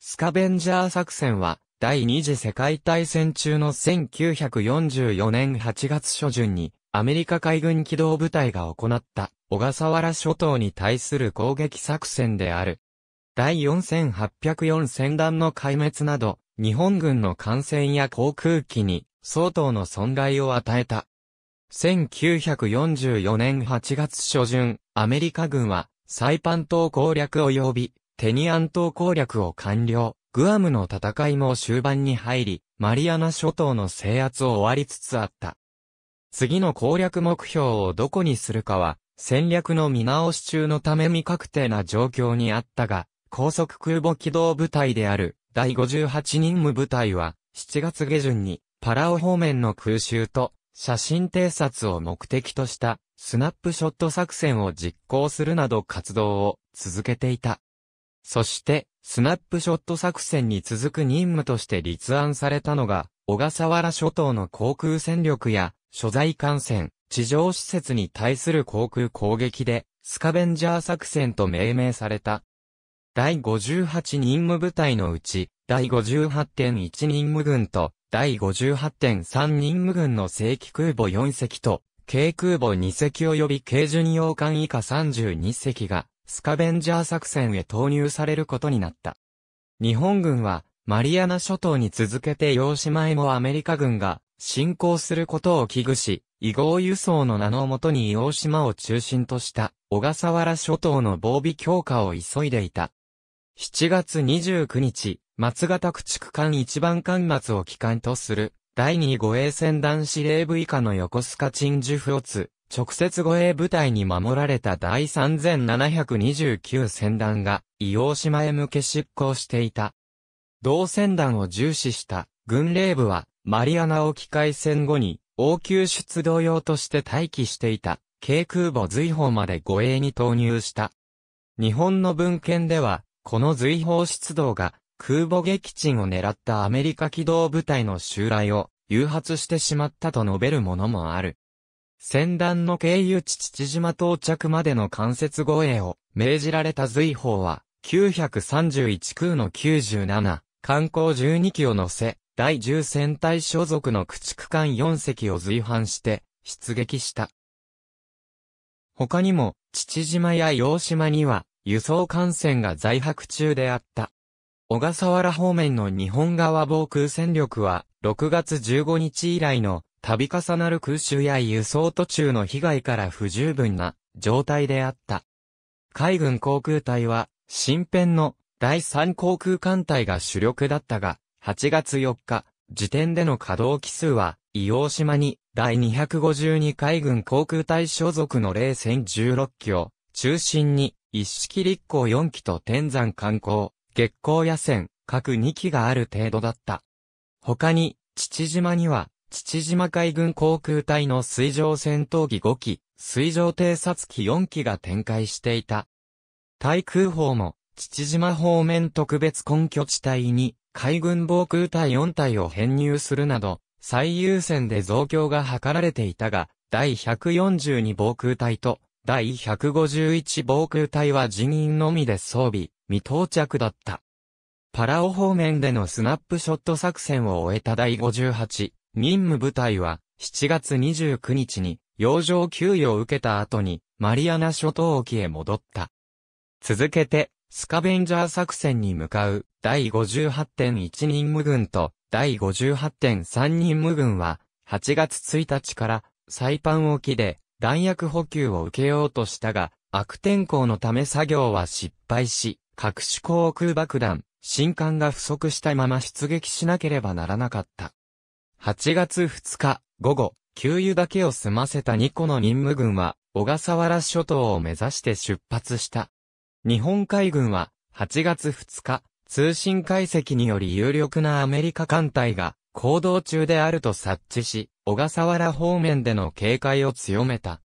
スカベンジャー作戦は、第二次世界大戦中の1944年8月初旬に、アメリカ海軍機動部隊が行った小笠原諸島に対する攻撃作戦である。第4804戦団の壊滅など、日本軍の艦船や航空機に相当の損害を与えた。1944年8月初旬、アメリカ軍は、サイパン島攻略及び、テニアン島攻略を完了。グアムの戦いも終盤に入り、マリアナ諸島の制圧を終わりつつあった。次の攻略目標をどこにするかは、戦略の見直し中のため未確定な状況にあったが、高速空母機動部隊である第58任務部隊は、7月下旬にパラオ方面の空襲と写真偵察を目的としたスナップショット作戦を実行するなど活動を続けていた。そして、スナップショット作戦に続く任務として立案されたのが、小笠原諸島の航空戦力や所在艦船、地上施設に対する航空攻撃で、スカベンジャー作戦と命名された。第58任務部隊のうち、第58.1任務軍と、第58.3任務軍の正規空母4隻と、軽空母2隻及び軽巡洋艦以下32隻が、スカベンジャー作戦へ投入されることになった。日本軍は、マリアナ諸島に続けて洋島へもアメリカ軍が侵攻することを危惧し、異合輸送の名のもとに洋島を中心とした小笠原諸島の防備強化を急いでいた。7月29日、松型駆逐艦一番艦末を機関とする第2護衛戦団司令部以下の横須賀鎮守フロツ、直接護衛部隊に守られた第3729戦団が、硫黄島へ向け執行していた。同船団を重視した軍令部は、マリアナ沖海戦後に、応急出動用として待機していた、軽空母随砲まで護衛に投入した。日本の文献では、この随砲出動が、空母撃沈を狙ったアメリカ機動部隊の襲来を誘発してしまったと述べるものもある。戦団の経由地父島到着までの関節護衛を命じられた随砲は、931空の97、観光12機を乗せ、第10戦隊所属の駆逐艦4隻を随伴して出撃した。他にも、父島や洋島には輸送艦船が在泊中であった。小笠原方面の日本側防空戦力は、6月15日以来の度重なる空襲や輸送途中の被害から不十分な状態であった。海軍航空隊は、新編の第3航空艦隊が主力だったが、8月4日、時点での稼働機数は、硫黄島に第252海軍航空隊所属の0戦16機を中心に一式立候4機と天山観光、月光野戦、各2機がある程度だった。他に、父島には、父島海軍航空隊の水上戦闘機5機、水上偵察機4機が展開していた。対空砲も、父島方面特別根拠地帯に海軍防空隊4隊を編入するなど、最優先で増強が図られていたが、第142防空隊と第151防空隊は人員のみで装備、未到着だった。パラオ方面でのスナップショット作戦を終えた第58任務部隊は7月29日に洋上給与を受けた後にマリアナ諸島沖へ戻った。続けてスカベンジャー作戦に向かう第58.1任務軍と第58.3任務軍は8月1日からサイパン沖で弾薬補給を受けようとしたが悪天候のため作業は失敗し各種航空爆弾、新艦が不足したまま出撃しなければならなかった。8月2日午後、給油だけを済ませた2個の任務軍は小笠原諸島を目指して出発した。日本海軍は8月2日、通信解析により有力なアメリカ艦隊が行動中であると察知し、小笠原方面での警戒を強めた。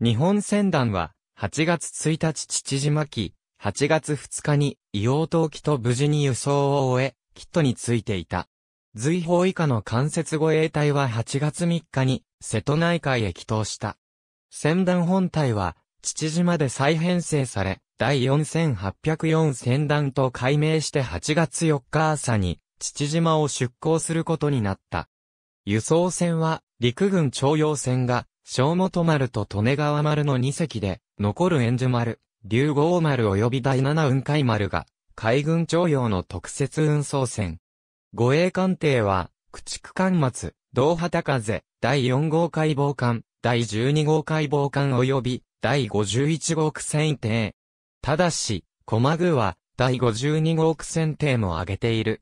日本船団は8月1日父島機、8月2日に硫黄島機と無事に輸送を終え、キットについていた。随砲以下の関節護衛隊は8月3日に瀬戸内海へ帰投した。船団本体は父島で再編成され、第4804戦団と改名して8月4日朝に、父島を出港することになった。輸送船は、陸軍徴用船が、小本丸と利根川丸の2隻で、残る円珠丸、竜号丸及び第7雲海丸が、海軍徴用の特設運送船。護衛艦艇は、駆逐艦松、同旗風、第4号海防艦、第12号海防艦及び、第51号苦戦艇。ただし、駒宮は、第52号苦戦艇も挙げている。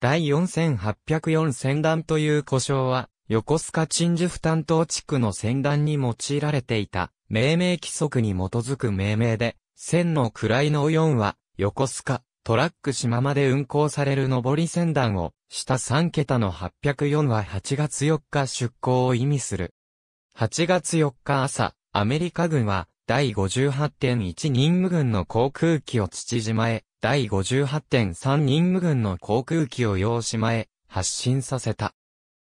第4804戦団という故障は、横須賀鎮守府担当地区の戦団に用いられていた、命名規則に基づく命名で、千の位の4は、横須賀、トラック島まで運行される上り船団を、下3桁の804は8月4日出港を意味する。8月4日朝、アメリカ軍は、第58.1任務軍の航空機を父島へ、第58.3任務軍の航空機を洋島へ発進させた。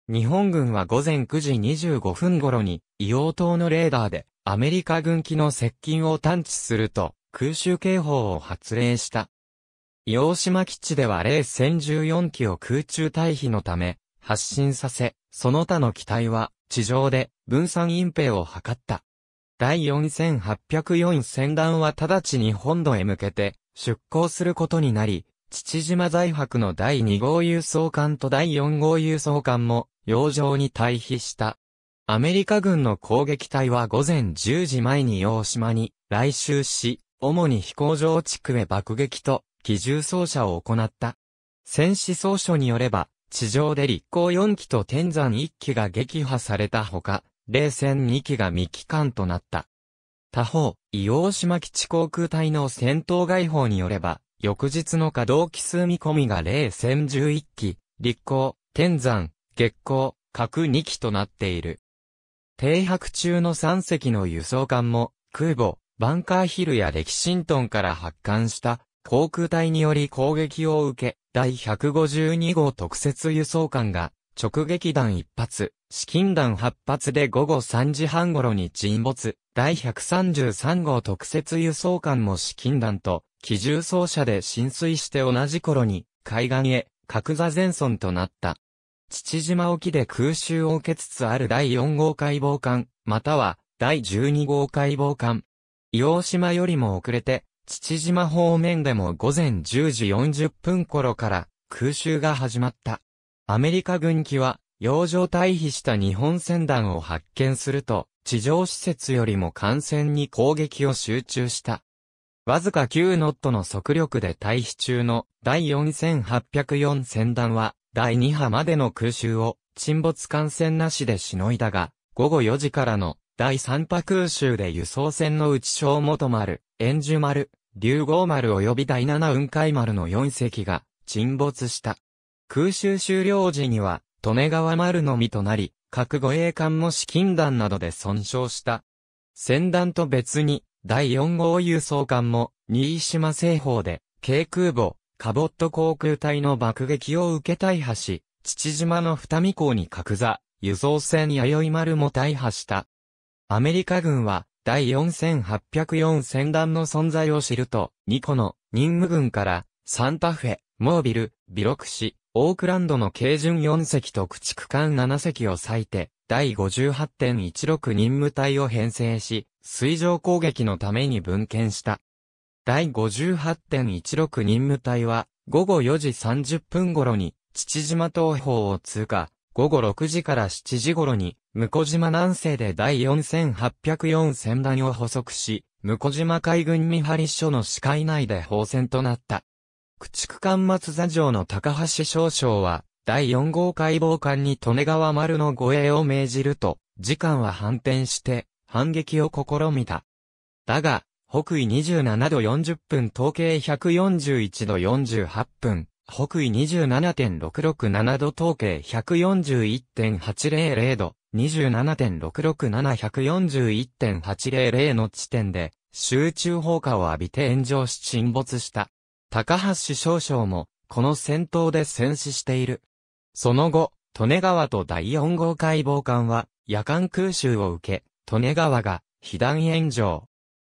日本軍は午前9時25分頃に、硫黄島のレーダーでアメリカ軍機の接近を探知すると空襲警報を発令した。硫黄島基地では0戦14機を空中退避のため発進させ、その他の機体は地上で分散隠蔽を図った。第4804戦団は直ちに本土へ向けて出港することになり、父島在泊の第2号輸送艦と第4号輸送艦も、洋上に退避した。アメリカ軍の攻撃隊は午前10時前に洋島に来襲し、主に飛行場地区へ爆撃と機銃操作を行った。戦士総書によれば、地上で立候4機と天山1機が撃破されたほか、冷戦2機が未帰還となった。他方、硫黄島基地航空隊の戦闘外報によれば、翌日の稼働機数見込みが0 1011機、立候、天山、月光、核2機となっている。停泊中の3隻の輸送艦も、空母、バンカーヒルやレキシントンから発艦した航空隊により攻撃を受け、第152号特設輸送艦が直撃弾1発、資金弾8発で午後3時半頃に沈没、第133号特設輸送艦も資金弾と、機銃操車で浸水して同じ頃に、海岸へ、角座前村となった。父島沖で空襲を受けつつある第4号海防艦、または第12号海防艦。硫黄島よりも遅れて、父島方面でも午前10時40分頃から空襲が始まった。アメリカ軍機は、洋上退避した日本船団を発見すると、地上施設よりも艦船に攻撃を集中した。わずか9ノットの速力で退避中の第4804船団は、第2波までの空襲を沈没艦船なしでしのいだが、午後4時からの第3波空襲で輸送船の内小元丸、円珠丸、竜号丸及び第7雲海丸の4隻が沈没した。空襲終了時には、利根川丸のみとなり、各護衛艦も資金弾などで損傷した。船団と別に、第4号輸送艦も、新島西方で、軽空母、カボット航空隊の爆撃を受け大破し、父島の二見港に角座、輸送船弥生丸も大破した。アメリカ軍は、第4804船団の存在を知ると、2個の任務軍から、サンタフェ、モービル、ビロクシ、オークランドの軽巡4隻と駆逐艦7隻を割いて、第58.16任務隊を編成し、水上攻撃のために分権した。第58.16任務隊は、午後4時30分頃に、父島東方を通過、午後6時から7時頃に、向島南西で第4804戦団を捕捉し、向島海軍見張り所の視界内で放戦となった。駆逐艦松座城の高橋少将は、第4号海防艦に利根川丸の護衛を命じると、時間は反転して、反撃を試みた。だが、北緯27度40分統計141度48分、北緯27.667度統計141.800度、27.667-141.800の地点で、集中放火を浴びて炎上し沈没した。高橋少将も、この戦闘で戦死している。その後、利根川と第4号海防艦は、夜間空襲を受け、利根川が、被弾炎上。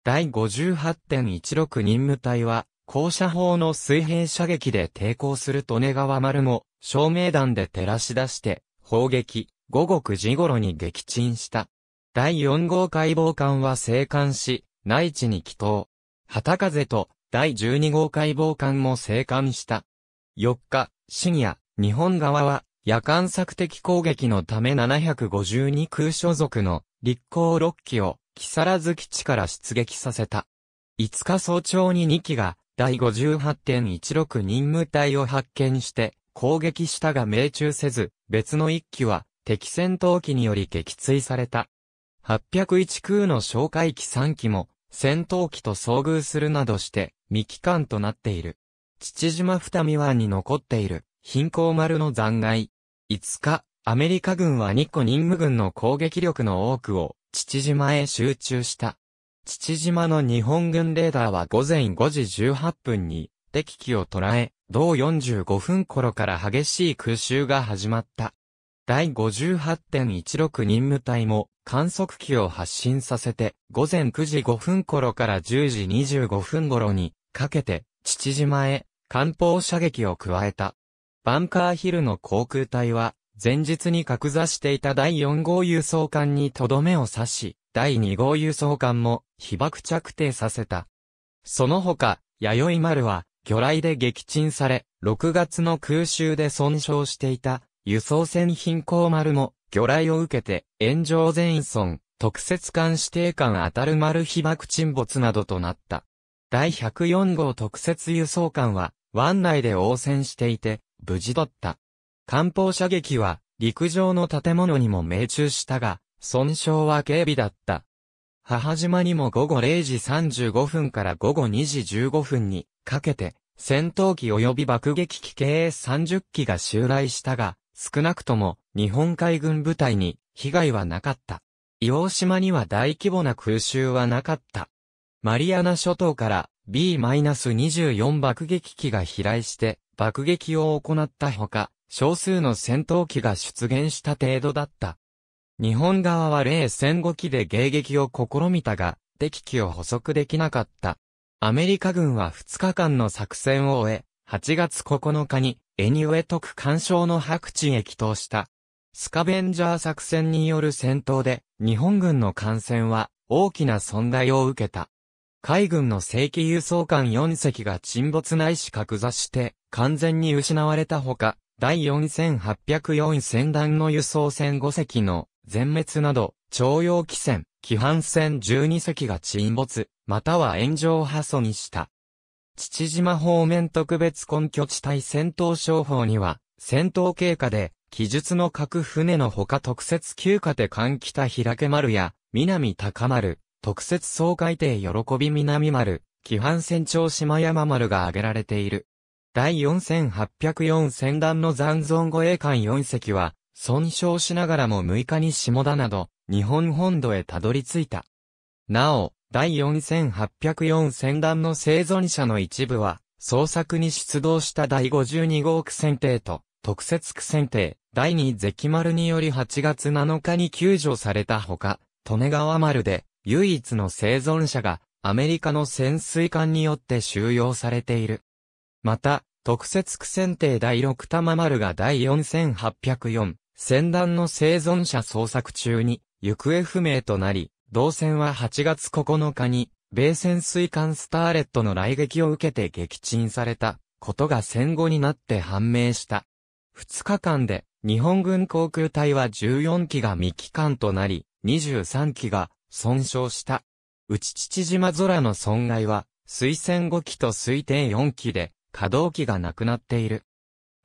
第58.16任務隊は、降射砲の水平射撃で抵抗する利根川丸も、照明弾で照らし出して、砲撃、午後9時頃に撃沈した。第4号解剖艦は生還し、内地に帰投。旗風と第12号解剖艦も生還した。4日、深夜、日本側は夜間索敵攻撃のため752空所属の立候6機を木更津基地から出撃させた。5日早朝に2機が第58.16任務隊を発見して攻撃したが命中せず、別の1機は敵戦闘機により撃墜された。801空の哨戒機3機も戦闘機と遭遇するなどして未帰還となっている。父島二見湾に残っている貧困丸の残骸。5日、アメリカ軍は日個任務軍の攻撃力の多くを父島へ集中した。父島の日本軍レーダーは午前5時18分に敵機を捉え、同45分頃から激しい空襲が始まった。第58.16任務隊も観測機を発進させて午前9時5分頃から10時25分頃にかけて父島へ艦砲射撃を加えた。バンカーヒルの航空隊は、前日に格座していた第4号輸送艦にとどめを刺し、第2号輸送艦も被爆着底させた。その他、弥生丸は、魚雷で撃沈され、6月の空襲で損傷していた輸送船貧困丸も魚雷を受けて炎上前村特設艦指定艦当たる丸被爆沈没などとなった。第104号特設輸送艦は湾内で応戦していて無事だった。艦砲射撃は陸上の建物にも命中したが、損傷は軽微だった。母島にも午後0時35分から午後2時15分にかけて戦闘機及び爆撃機計30機が襲来したが、少なくとも日本海軍部隊に被害はなかった。硫黄島には大規模な空襲はなかった。マリアナ諸島から B-24 爆撃機が飛来して爆撃を行ったほか、少数の戦闘機が出現した程度だった。日本側は0戦後機で迎撃を試みたが、敵機を捕捉できなかった。アメリカ軍は2日間の作戦を終え、8月9日にエニウェトク干渉の白地へ帰投した。スカベンジャー作戦による戦闘で、日本軍の艦船は大きな損害を受けた。海軍の正規輸送艦4隻が沈没ないし格座して完全に失われたほか、第4804戦団の輸送船5隻の全滅など、徴用機船、規範船12隻が沈没、または炎上破損した。父島方面特別根拠地帯戦闘商法には、戦闘経過で、記述の各船のほか特設休暇で艦北開け丸や、南高丸、特設総海底喜び南丸、規範船長島山丸が挙げられている。第4804船団の残存護衛艦4隻は、損傷しながらも6日に下田など、日本本土へたどり着いた。なお、第4804船団の生存者の一部は、捜索に出動した第52号苦戦艇と、特設苦戦艇、第2関丸により8月7日に救助されたほか、利根川丸で、唯一の生存者が、アメリカの潜水艦によって収容されている。また、特設苦戦艇第6玉丸が第4804、船団の生存者捜索中に、行方不明となり、同船は8月9日に、米潜水艦スターレットの来撃を受けて撃沈されたことが戦後になって判明した。2日間で日本軍航空隊は14機が未帰還となり、23機が損傷した。内父島空の損害は、水戦5機と推定4機で、稼働機がなくなっている。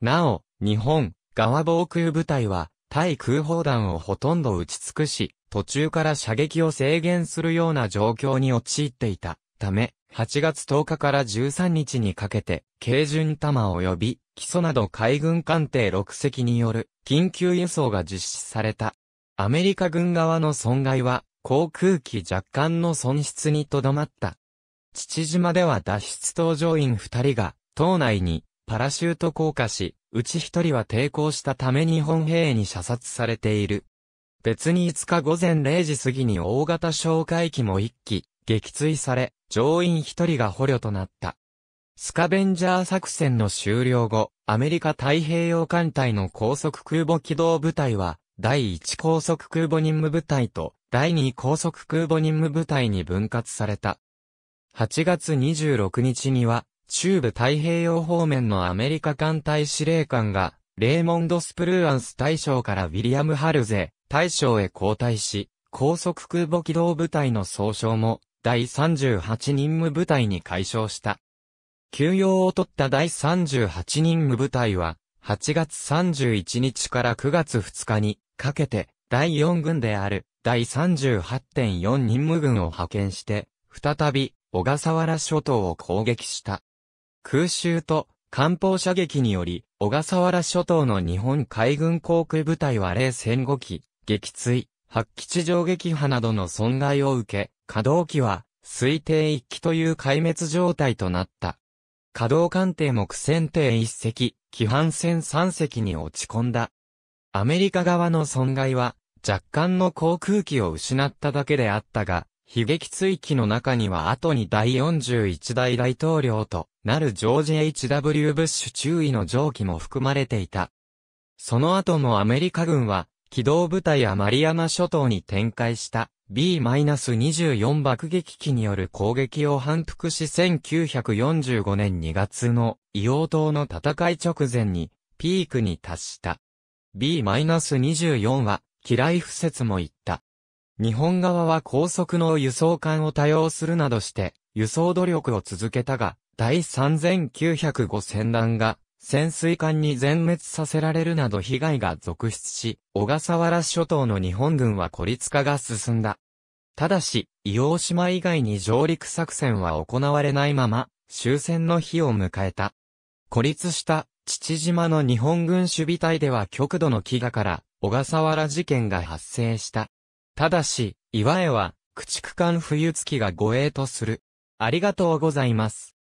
なお、日本、側防空部隊は、対空砲弾をほとんど撃ち尽くし、途中から射撃を制限するような状況に陥っていたため、8月10日から13日にかけて、軽巡弾及び、基礎など海軍艦艇6隻による緊急輸送が実施された。アメリカ軍側の損害は、航空機若干の損失にとどまった。父島では脱出搭乗員2人が、島内にパラシュート降下し、うち1人は抵抗したため日本兵に射殺されている。別に5日午前0時過ぎに大型哨戒機も1機、撃墜され、乗員一人が捕虜となった。スカベンジャー作戦の終了後、アメリカ太平洋艦隊の高速空母機動部隊は、第1高速空母任務部隊と第2高速空母任務部隊に分割された。8月26日には、中部太平洋方面のアメリカ艦隊司令官が、レーモンド・スプルーアンス大将からウィリアム・ハルゼ大将へ交代し、高速空母機動部隊の総称も、第38任務部隊に解消した。休養を取った第38任務部隊は、8月31日から9月2日にかけて、第4軍である第38.4任務軍を派遣して、再び小笠原諸島を攻撃した。空襲と艦砲射撃により、小笠原諸島の日本海軍航空部隊は0戦5機、撃墜、発機地上撃破などの損害を受け、稼働機は推定1機という壊滅状態となった。稼働艦艇も苦戦艇1隻、規範船3隻に落ち込んだ。アメリカ側の損害は、若干の航空機を失っただけであったが、悲劇追記の中には後に第41代大統領となるジョージ H.W. ブッシュ注意の上記も含まれていた。その後もアメリカ軍は機動部隊やマリアナ諸島に展開した B-24 爆撃機による攻撃を反復し1945年2月の硫黄島の戦い直前にピークに達した。B-24 は機雷不説も言った。日本側は高速の輸送艦を多用するなどして、輸送努力を続けたが、第3905戦団が、潜水艦に全滅させられるなど被害が続出し、小笠原諸島の日本軍は孤立化が進んだ。ただし、硫黄島以外に上陸作戦は行われないまま、終戦の日を迎えた。孤立した父島の日本軍守備隊では極度の飢餓から小笠原事件が発生した。ただし、岩へは、駆逐艦冬月が護衛とする。ありがとうございます。